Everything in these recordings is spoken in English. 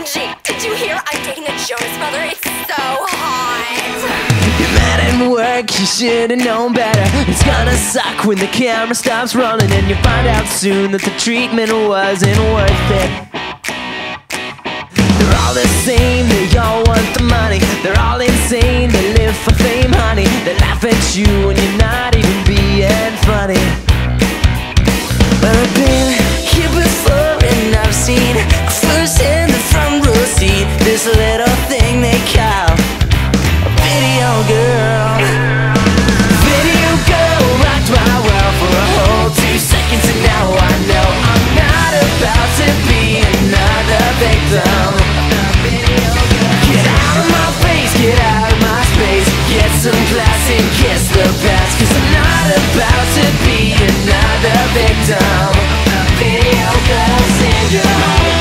OMG, did you hear I'm dating a Jonas brother? It's so hot. You met at work, you should've known better. It's gonna suck when the camera stops rolling, and you find out soon that the treatment wasn't worth it. They're all the same, they all want the money. They're all insane, they live for fame, honey. They laugh at you when you're not even being funny. Past, cause I'm not about to be another victim. Video girl syndrome.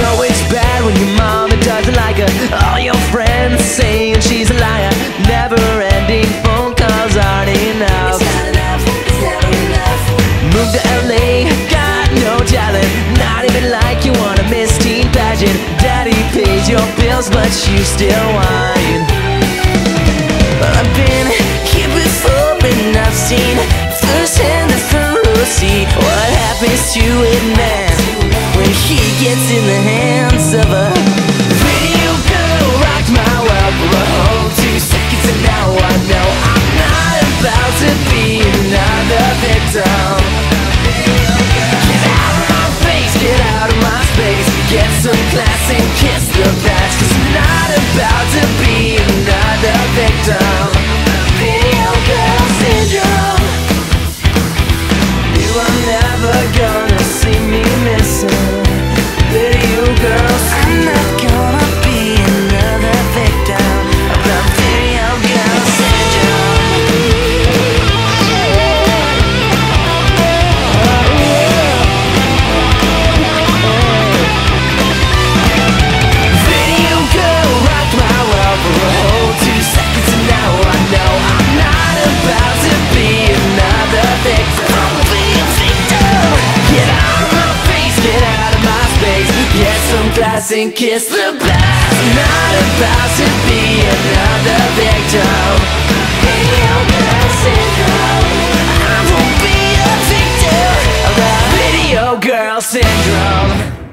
know it's bad when your mama doesn't like her. All your friends saying she's a liar. Never ending phone calls aren't enough. Move to LA, got no talent. Not even like you want a Miss Teen pageant. Daddy pays your bills, but you still whine. Well, I've been here before and I've seen firsthand the row seat. What happens to a man when he gets in the hands and kiss the past I'm not about to be another victim. Video girl syndrome I won't be a victim of a video girl syndrome.